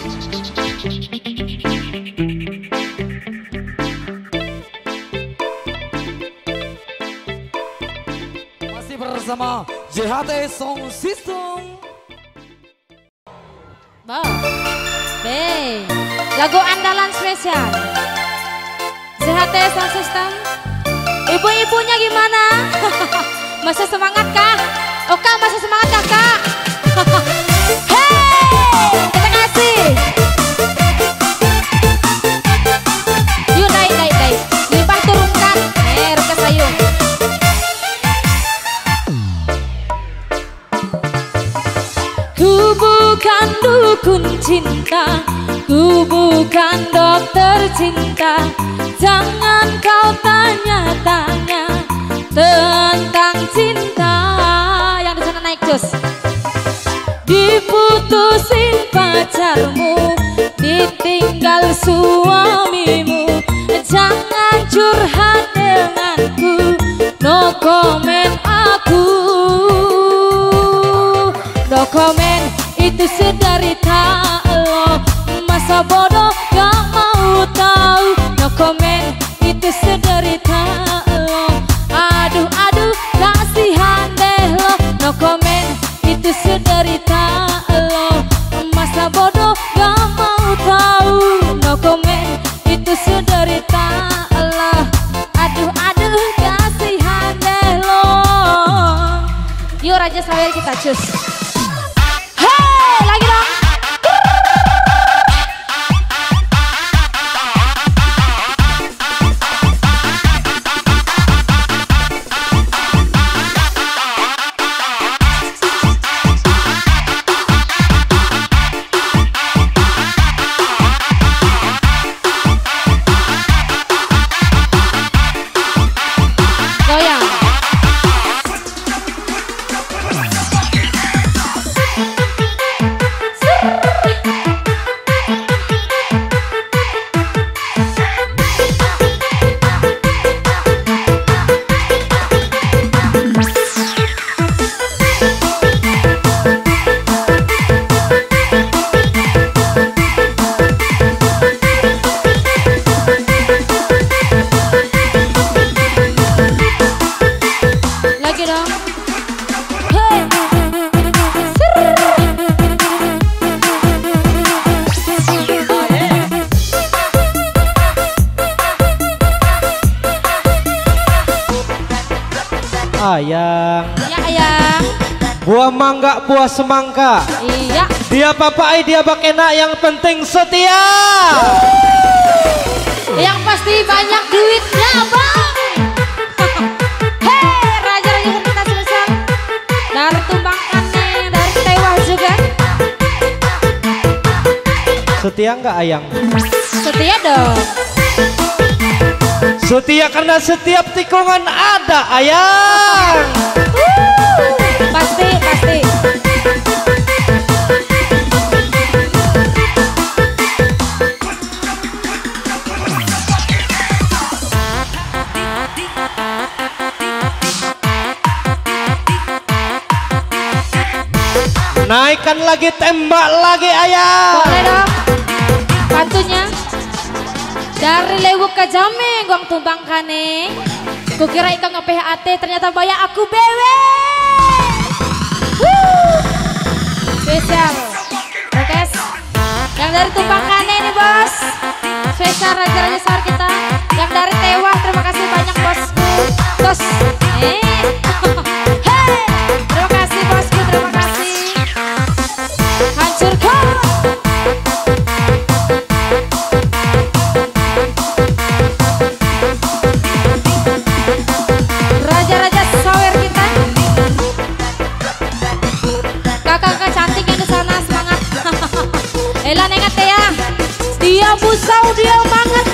Masih bersama JHT Song System. Wow. B. Lagu andalan spesial. JHT Sound System. Ibu-ibunya gimana? masih semangat kah? Oka masih semangat kakak? Dukun cinta Ku bukan dokter cinta Jangan kau tanya-tanya Tentang cinta Yang di sana naik cus Diputusin pacarmu Ditinggal suamimu Sawer buah semangka. Iya. Dia papai, dia bakena, yang penting setia. Yang pasti banyak duitnya bang. Hei raja-raja kita sebesar dari dari tewah juga. Setia nggak ayang? Setia dong. Setia karena setiap tikungan ada ayang. Pasti pasti. Naikkan lagi, tembak lagi ayang. Boleh dong. Pantunya. Dari lewu ke jame gong tumbang kane. Kukira ikan nge PHAT ternyata bayar aku bewe. Spesial. Rekes. Yang dari tumbang kane nih bos. Spesial raja-raja sahur kita. Yang dari Tewa terima kasih banyak bosku. Tos. Eh. busau dia banget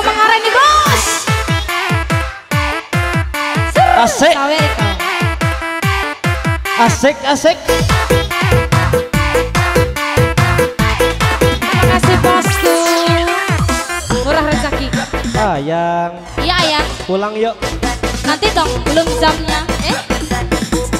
mengarang nih bos. Asik, asik, asik. Terima kasih bosku. Murah rezeki. Ayang, Iya ayah. pulang yuk. Nanti dong belum jamnya. Eh?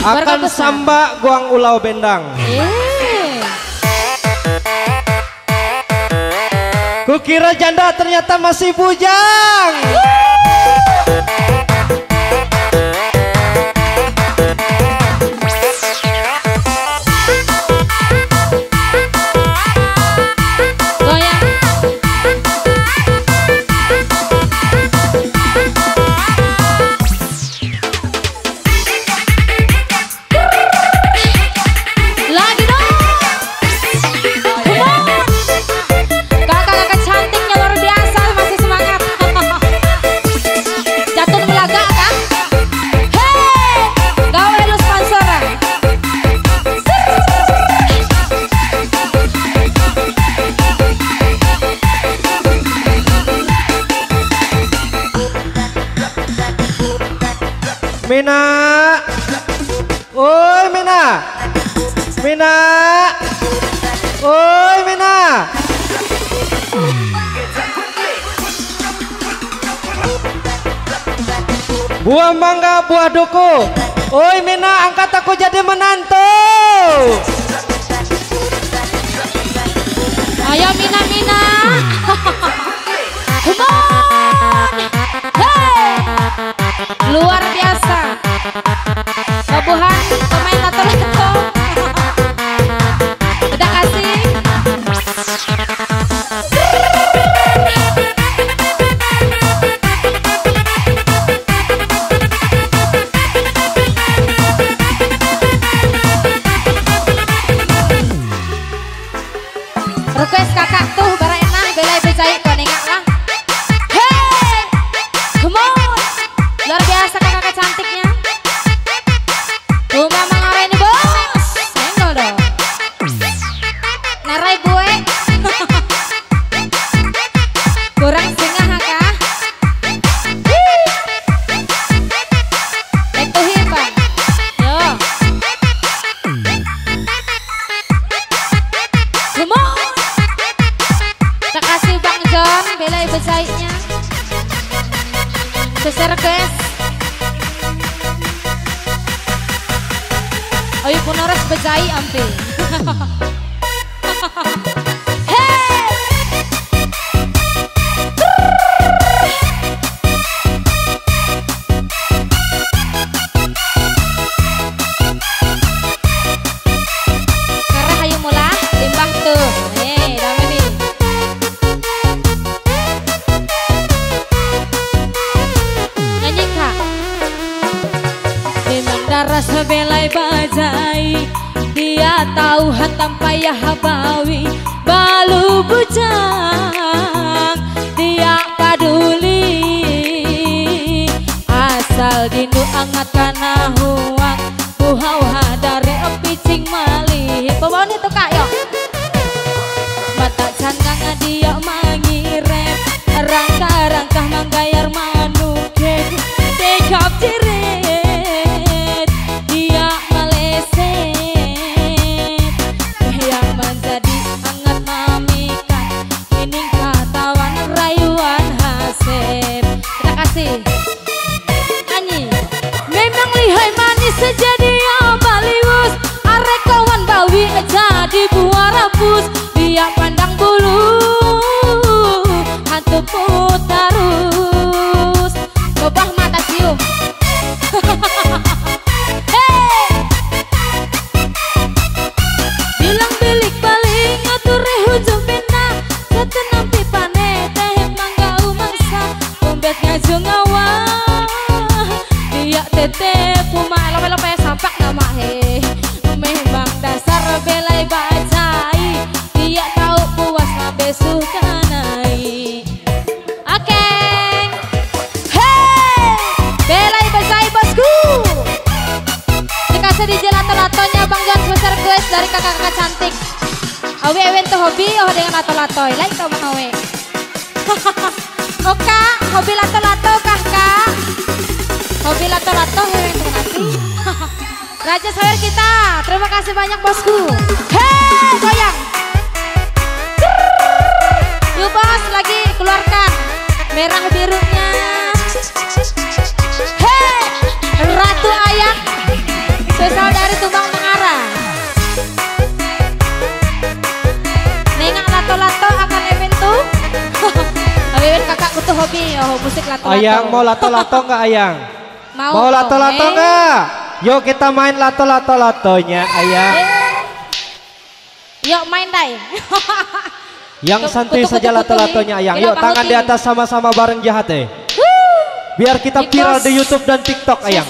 akan samba guang ulau bendang. Kukira janda ternyata masih bujang. Buah mangga, buah doko. Oi Mina, angkat aku jadi menantu. tahu hatam payah habawi balu bujang dia paduli. Asal dinu angkat ya kakak-kakak cantik. Awe ewen tuh hobi oh dengan lato-latoy. Lain kau mang awe. kak, hobi lato-lato kah kak? Hobi lato-lato hewen tuh nanti. Raja Sawer kita, terima kasih banyak bosku. Hei, goyang. Yuk bos, lagi keluarkan merah birunya. Hobi, oh musik lato-lato. Ayang mau lato-lato nggak Ayang? Mau, Mau lato-lato eh. nggak? Yuk kita main lato-lato-latonya Ayang. Yuk main dai. Yang santuy kutu- saja lato-latonya Ayang. Yuk tangan di atas sama-sama bareng jahat eh. Biar kita viral di YouTube dan TikTok Ayang.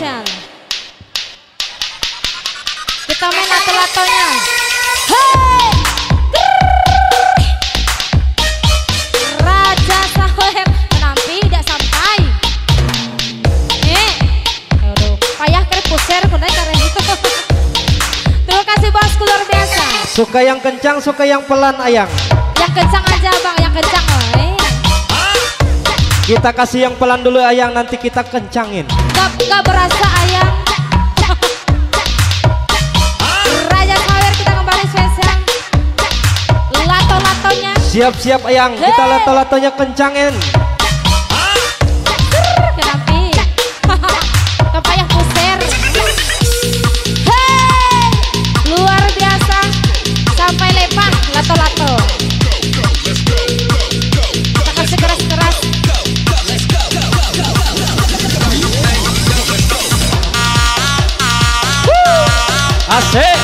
Kita main lato-latonya. Hei! Pusir kudai kare itu. Terima kasih bosku luar biasa. Suka yang kencang, suka yang pelan Ayang. Yang kencang aja bang, yang kencang. Eh. Kita kasih yang pelan dulu Ayang, nanti kita kencangin. Gak, gak berasa ayam Raja Sawer kita kembali spesial Lato-latonya Siap-siap Ayang, kita Hei. lato-latonya kencangin. Asik.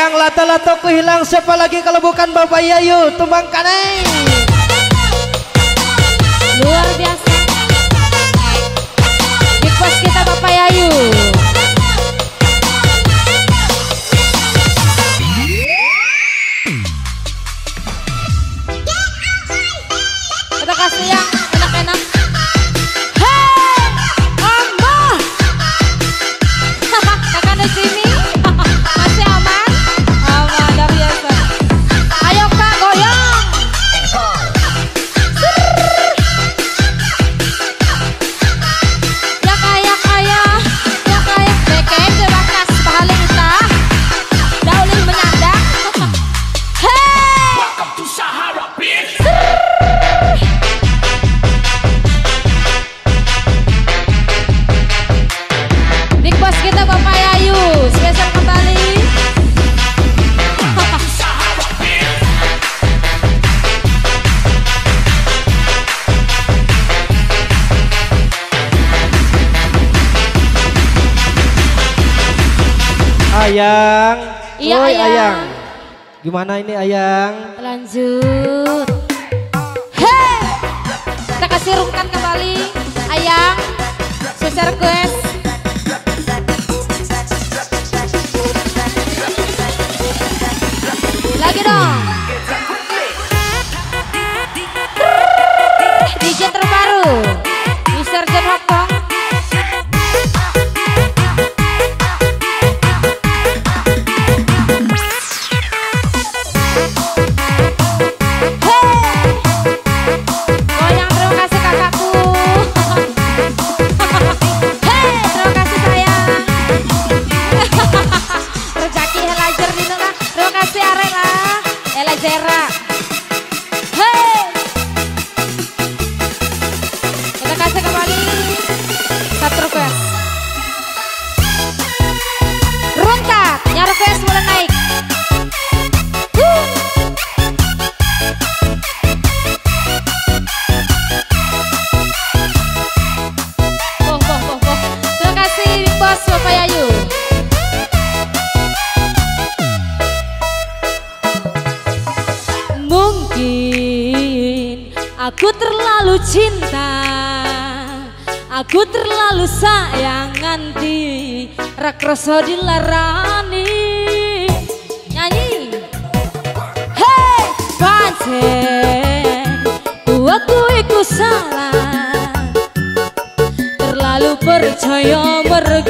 Ayang lato-lato ku hilang siapa lagi kalau bukan Bapak Yayu tumbang kaneng. Luar biasa Gimana ini Ayang? Lanjut. Hei Kita kasih rungkan kembali. Ayang Spesial request. Lagi dong Ariyanti Rakroso dilarani. Nyanyi. Hey banget, Waktu iku salah. Terlalu percaya mergo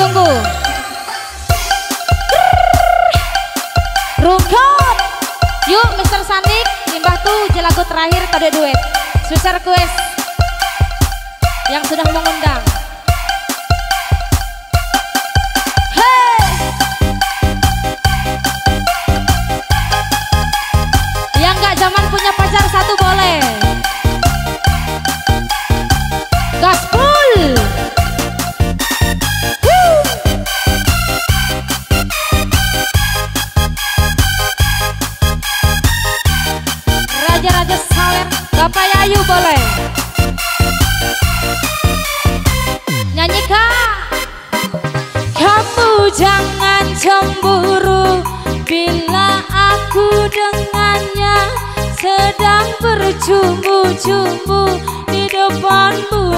tunggu. Rungkot. Yuk Mr. Sandik, Limbah tuh jelagu terakhir kode duet. Susar Quest Yang sudah mengundang. ciumu ciumu di depanmu.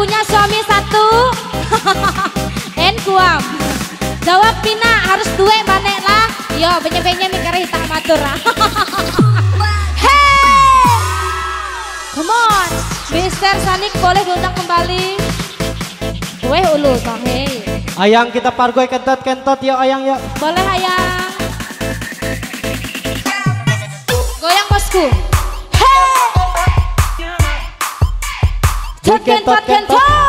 punya suami satu? En kuam. Jawab Pina harus dua manek lah. Yo penye-penye mikir kita matur. Ah. hey! Come on. Mister Sanik boleh diundang kembali. Weh ulu toh, hey. Ayang kita pargoy kentot-kentot yuk ayang yuk. Boleh ayang. Goyang bosku. Cotken, cotken, cotken.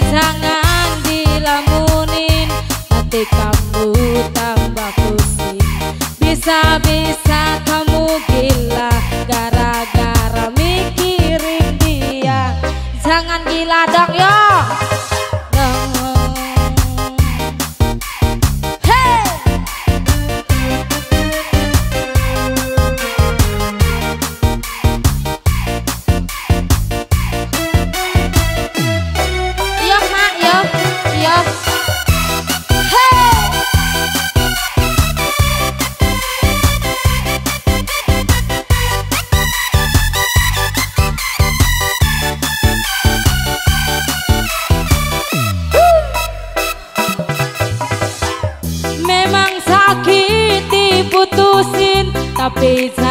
jangan dilamunin. Nanti kamu tambah pusing. Bisa-bisa I cabeça.